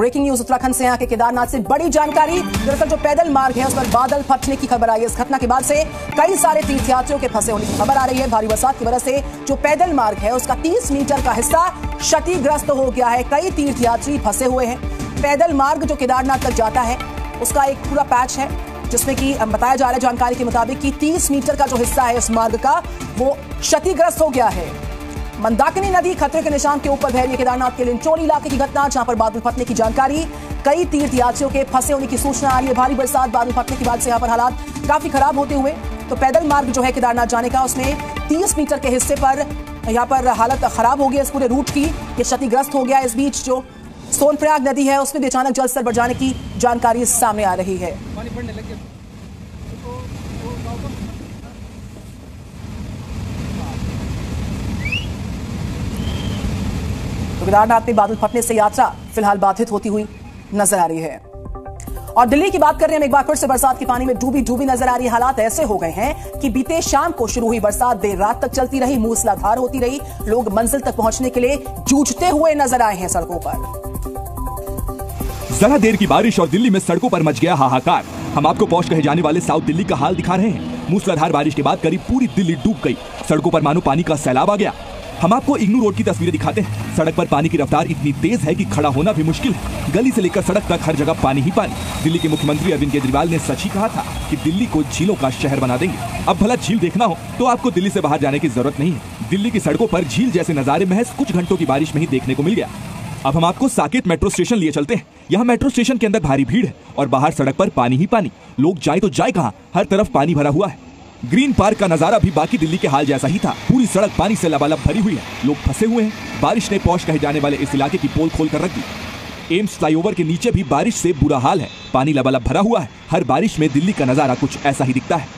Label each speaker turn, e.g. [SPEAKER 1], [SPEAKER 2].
[SPEAKER 1] Breaking news, Uttarakhand से यहाँ के केदारनाथ से बड़ी जानकारी। दरअसल जो पैदल मार्ग है, उस पर बादल फटने की खबर आई है। इस घटना के बाद से कई सारे तीर्थयात्रियों के फंसे होने की खबर आ रही है। भारी बरसात की वजह से जो पैदल मार्ग है, उसका 30 मीटर का हिस्सा क्षतिग्रस्त हो गया है। कई तीर्थयात्री फंसे हुए हैं। पैदल मार्ग जो केदारनाथ तक जाता है, उसका एक पूरा पैच है, जिसमें कि बताया जा रहा है जानकारी के मुताबिक कि 30 मीटर का जो हिस्सा है इस मार्ग का, वो क्षतिग्रस्त हो गया है। मंदाकिनी नदी खतरे के निशान के ऊपर बह रही केदारनाथ के लिंचोली इलाके की घटना, जहाँ पर बादल फटने की जानकारी। कई तीर्थयात्रियों के फंसे होने की सूचना आ रही है। भारी बरसात बादल फटने के बाद से यहाँ पर हालात काफ़ी खराब होते हुए। तो पैदल मार्ग जो है केदारनाथ जाने का, उसमें तीस मीटर के हिस्से पर यहाँ पर हालत खराब हो गई इस पूरे रूट की ये क्षतिग्रस्त हो गया इस बीच जो सोनप्रयाग नदी है, उसमें भी अचानक जल स्तर बढ़ जाने की जानकारी सामने आ रही है। तो केदारनाथ में बादल फटने से यात्रा फ़िलहाल बाधित होती हुई नज़र आ रही है। और दिल्ली की बात कर रहे हैं एक बार फिर से बरसात के पानी में डूबी डूबी नज़र आ रही हालात ऐसे हो गए हैं कि बीते शाम को शुरू हुई बरसात देर रात तक चलती रही, मूसलाधार होती रही। लोग मंजिल तक पहुँचने के लिए जूझते हुए नज़र आए हैं सड़कों पर।
[SPEAKER 2] जरा देर की बारिश और दिल्ली में सड़कों पर मच गया हाहाकार। हम आपको पहुँच कहे जाने वाले साउथ दिल्ली का हाल दिखा रहे हैं। मूसलाधार बारिश के बाद करीब पूरी दिल्ली डूब गई। सड़कों पर मानो पानी का सैलाब आ गया। हम आपको इग्नू रोड की तस्वीरें दिखाते हैं। सड़क पर पानी की रफ्तार इतनी तेज है कि खड़ा होना भी मुश्किल है। गली से लेकर सड़क तक हर जगह पानी ही पानी। दिल्ली के मुख्यमंत्री अरविंद केजरीवाल ने सच ही कहा था कि दिल्ली को झीलों का शहर बना देंगे। अब भला झील देखना हो तो आपको दिल्ली से बाहर जाने की ज़रूरत नहीं है। दिल्ली की सड़कों पर झील जैसे नजारे महज कुछ घंटों की बारिश में ही देखने को मिल गया। अब हम आपको साकेत मेट्रो स्टेशन लिए चलते हैं। यहाँ मेट्रो स्टेशन के अंदर भारी भीड़ है और बाहर सड़क पर पानी ही पानी। लोग जाए तो जाए कहाँ? हर तरफ़ पानी भरा हुआ है। ग्रीन पार्क का नज़ारा भी बाकी दिल्ली के हाल जैसा ही था। पूरी सड़क पानी से लबालब भरी हुई है। लोग फंसे हुए हैं। बारिश ने पौष कहे जाने वाले इस इलाके की पोल खोल कर रख दी। एम्स फ्लाईओवर के नीचे भी बारिश से बुरा हाल है। पानी लबालब भरा हुआ है। हर बारिश में दिल्ली का नज़ारा कुछ ऐसा ही दिखता है।